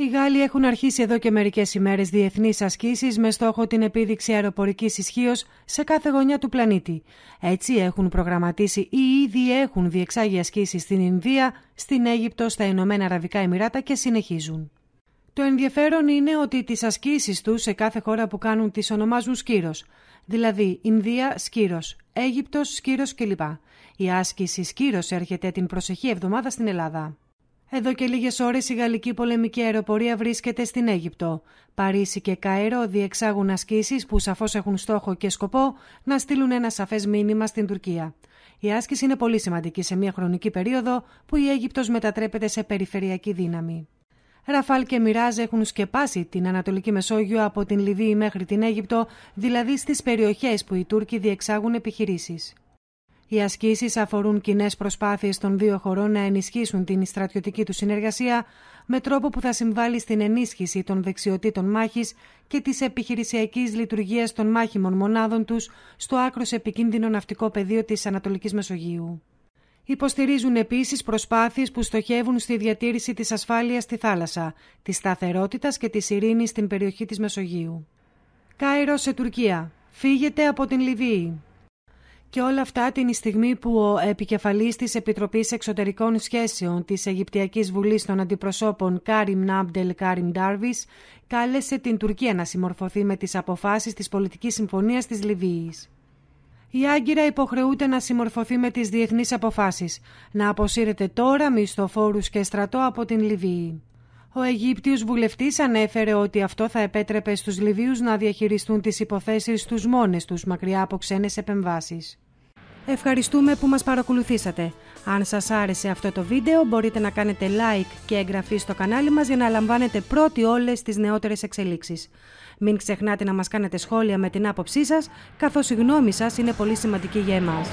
Οι Γάλλοι έχουν αρχίσει εδώ και μερικές ημέρες διεθνείς ασκήσεις με στόχο την επίδειξη αεροπορικής ισχύως σε κάθε γωνιά του πλανήτη. Έτσι έχουν προγραμματίσει ή ήδη έχουν διεξάγει ασκήσεις στην Ινδία, στην Αίγυπτο, στα Ηνωμένα Αραβικά Εμμυράτα και συνεχίζουν. Το ενδιαφέρον είναι ότι τις ασκήσεις τους σε κάθε χώρα που κάνουν τις ονομάζουν σκύρος. Δηλαδή Ινδία σκύρος, Αίγυπτος σκύρος κλπ. Η άσκηση σκύρος έρχεται την προσεχή εβδομάδα στην Ελλάδα. Εδώ και λίγες ώρες η γαλλική πολεμική αεροπορία βρίσκεται στην Αίγυπτο. Παρίσι και Κάιρο διεξάγουν ασκήσεις που σαφώς έχουν στόχο και σκοπό να στείλουν ένα σαφές μήνυμα στην Τουρκία. Η άσκηση είναι πολύ σημαντική σε μια χρονική περίοδο που η Αίγυπτος μετατρέπεται σε περιφερειακή δύναμη. Ραφάλ και Μοιράζ έχουν σκεπάσει την Ανατολική Μεσόγειο από την Λιβύη μέχρι την Αίγυπτο, δηλαδή στις περιοχές που οι Τούρκοι διεξάγουν επιχειρήσεις. Οι ασκήσεις αφορούν κοινές προσπάθειες των δύο χωρών να ενισχύσουν την στρατιωτική τους συνεργασία με τρόπο που θα συμβάλλει στην ενίσχυση των δεξιοτήτων μάχης και της επιχειρησιακής λειτουργίας των μάχημων μονάδων τους στο άκρος επικίνδυνο ναυτικό πεδίο της Ανατολικής Μεσογείου. Υποστηρίζουν επίσης προσπάθειες που στοχεύουν στη διατήρηση της ασφάλειας στη θάλασσα, της σταθερότητας και της ειρήνης στην περιοχή της Μεσογείου. Κάιρο σε Τουρκία. Φύγετε από την Λιβύη. Και όλα αυτά την στιγμή που ο επικεφαλής της Επιτροπής Εξωτερικών Σχέσεων της Αιγυπτιακής Βουλής των Αντιπροσώπων Κάριμ Άμπντελ Κάριμ Ντάρβις κάλεσε την Τουρκία να συμμορφωθεί με τις αποφάσεις της πολιτικής συμφωνίας της Λιβύης. Η Άγκυρα υποχρεούται να συμμορφωθεί με τις διεθνείς αποφάσεις, να αποσύρετε τώρα μισθοφόρους και στρατό από την Λιβύη. Ο Αιγύπτιος βουλευτής ανέφερε ότι αυτό θα επέτρεπε στους Λιβύους να διαχειριστούν τις υποθέσεις τους μόνες τους μακριά από ξένες επεμβάσεις. Ευχαριστούμε που μας παρακολουθήσατε. Αν σας άρεσε αυτό το βίντεο μπορείτε να κάνετε like και εγγραφή στο κανάλι μας για να λαμβάνετε πρώτοι όλες τις νεότερες εξελίξεις. Μην ξεχνάτε να μας κάνετε σχόλια με την άποψή σας, καθώς η γνώμη σας είναι πολύ σημαντική για εμάς.